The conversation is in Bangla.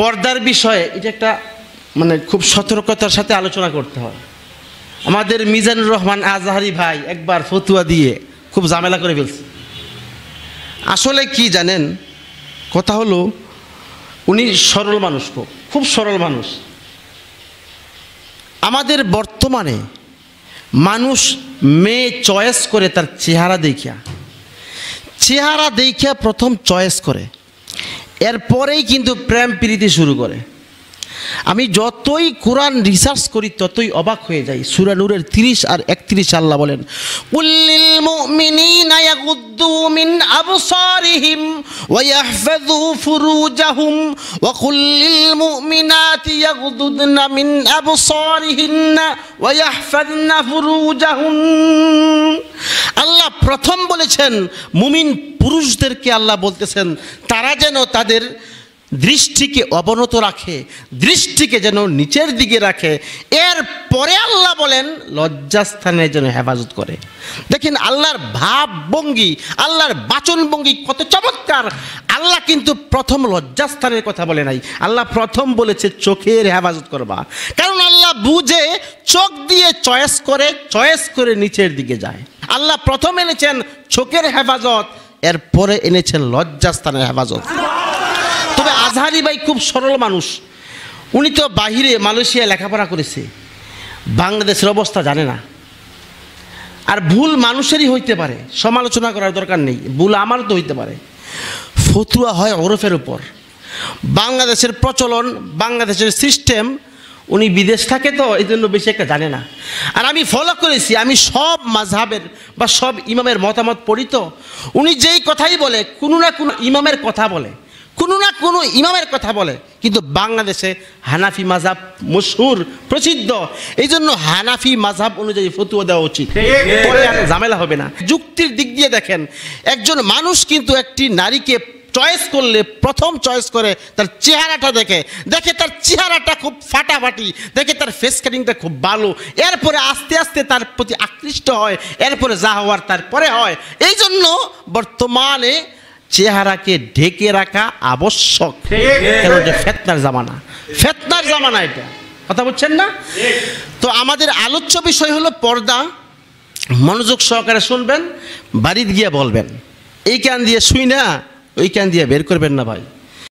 পর্দার বিষয়ে এটা একটা মানে খুব সতর্কতার সাথে আলোচনা করতে হয়। আমাদের মিজানুর রহমান আজহারি ভাই একবার ফতুয়া দিয়ে খুব ঝামেলা করে ফেলছে। আসলে কি জানেন? কথা হলো, উনি সরল মানুষ খুব খুব সরল মানুষ। আমাদের বর্তমানে মানুষ মেয়ে চয়েস করে তার চেহারা দেখিয়া। চেহারা দেখিয়া প্রথম চয়েস করে। এরপরেই কিন্তু প্রেম প্রীতি শুরু করে। আমি যতই কোরআন রিসার্চ করি, ততই অবাক হয়ে যাই। সুরা নূরের তিরিশ আর একত্রিশ আল্লাহ বলেন কুল্লিল মুমিনিনা ইয়াগুদ্দু মিন আবসারিহিম ওয়া ইয়াহফাযু ফুরুজাহুম ওয়া কুল্লিল মুমিনাতি ইয়াগুদুদনা মিন আবসারিহিন্না ওয়া ইয়াহফাযনা ফুরুজাহুম। আল্লাহ প্রথম বলেছেন, মুমিন পুরুষদেরকে আল্লাহ বলতেছেন, তারা যেন তাদের দৃষ্টিকে অবনত রাখে, দৃষ্টিকে যেন নিচের দিকে রাখে। এর পরে আল্লাহ বলেন, লজ্জাস্থানে যেন হেফাজত করে। দেখেন, আল্লাহর ভাব ভঙ্গি আল্লাহর বাচন ভঙ্গি কত চমৎকার। আল্লাহ কিন্তু প্রথম লজ্জাস্থানের কথা বলে নাই। আল্লাহ প্রথম বলেছে, চোখের হেফাজত করবা। কারণ আল্লাহ বুঝে চোখ দিয়ে চয়েস করে চয়েস করে নিচের দিকে যায়। আল্লাহ প্রথম এনেছেন চোখের হেফাজত, এরপরে এনেছেন লজ্জাস্থানের হেফাজত। তবে আজহারি ভাই খুব সরল মানুষ। উনি তো বাহিরে মালয়েশিয়া লেখাপড়া করেছে। বাংলাদেশের অবস্থা জানে না। আর ভুল মানুষেরই হইতে পারে, সমালোচনা করার দরকার নেই, ভুল আমারও তো হইতে পারে। ফতুয়া হয় ওরফের উপর। বাংলাদেশের প্রচলন, বাংলাদেশের সিস্টেম উনি বিদেশ থাকে তো এই জন্য বেশি একটা জানে না। আর আমি ফলো করেছি আমি সব মাঝহাবের বা সব ইমামের মতামত পড়ি তো উনি যেই কথাই বলে কোনো না কোনো ইমামের কথা বলে কোনো না কোনো ইমামের কথা বলে কিন্তু বাংলাদেশে হানাফি মাঝাব মশহুর প্রসিদ্ধ। এই জন্য হানাফি মাঝাব অনুযায়ী ফতুয়া দেওয়া উচিত। পরে আর ঝামেলা হবে না। যুক্তির দিক দিয়ে দেখেন একজন মানুষ কিন্তু একটি নারীকে চয়েস করলে, প্রথম চয়েস করে তার চেহারাটা দেখে। দেখে তার চেহারাটা খুব ফাটাফাটি, দেখে তার ফেস কাটিংটা খুব ভালো এরপরে আস্তে আস্তে তার প্রতি আকৃষ্ট হয়, এরপরে যা হওয়ার তারপরে হয়। এই জন্য বর্তমানে চেহারাকে ঢেকে রাখা আবশ্যক। ফেতনার জামানা। ফেতনার জামানা এটা। কথা বলছেন না? তো আমাদের আলোচ্য বিষয় হলো পর্দা। মনোযোগ সহকারে শুনবেন, বাড়িতে গিয়ে বলবেন। এই কান দিয়ে শুই না। ওই ক্যান দিয়ে বের করবেন না ভাই।